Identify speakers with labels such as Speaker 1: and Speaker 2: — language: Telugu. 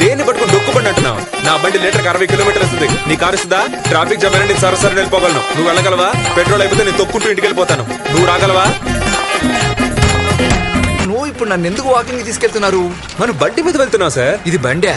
Speaker 1: దేన్ని పట్టుకుని డొక్కుపడి అంటున్నావు నా బండి లీటర్కి అరవై కిలోమీటర్ వస్తుంది. నీ కారు ఇస్తుందా? ట్రాఫిక్ జామ్ అయినా సరసరి వెళ్ళిపోగలను నువ్వు వెళ్ళగలవా? పెట్రోల్ అయిపోతే నేను తొక్కుంటూ ఇంటికి వెళ్ళిపోతాను. నువ్వు రాగలవా?
Speaker 2: నువ్వు ఇప్పుడు నన్ను ఎందుకు వాకింగ్ తీసుకెళ్తున్నారు?
Speaker 1: మనం బండి మీద వెళ్తున్నావు సార్.
Speaker 2: ఇది బండే.